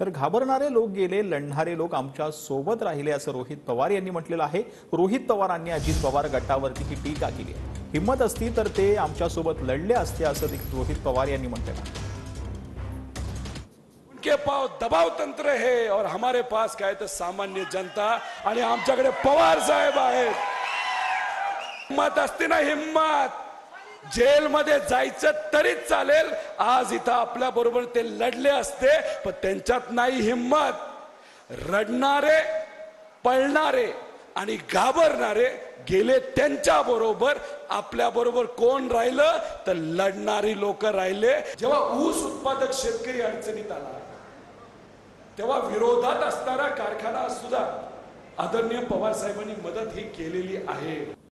तर घाबरणारे लोक गेले लढणारे लोक आमच्यासोबत राहिले असं रोहित पवार यांनी म्हटलेलं आहे. रोहित पवारांनी अजित पवार गटावरती ही टीका केली आहे. हिंमत असती तर ते आमच्यासोबत लढले असते असं देखील रोहित पवार यांनी म्हटलेलं आहे. पाव दबाव तंत्र है और हमारे पास काय तर सामान्य जनता आणि आमच्याकडे पवार साहेब आहेत. हिंमत असते ना हिंमत. जेलमध्ये जायचं तरीच चालेल. आज इथं आपल्या बरोबर ते लढले असते पण त्यांच्यात नाही हिंमत. रडणारे पळणारे आणि घाबरणारे गेले त्यांच्या बरोबर. आपल्या बरोबर कोण राहिलं? तर लढणारी लोक राहिले. जेव्हा ऊस उत्पादक शेतकरी अडचणीत आला तेव्हा विरोधात असणारा कारखाना सुद्धा आदरणीय पवार साहेबांनी मदत ही केलेली आहे.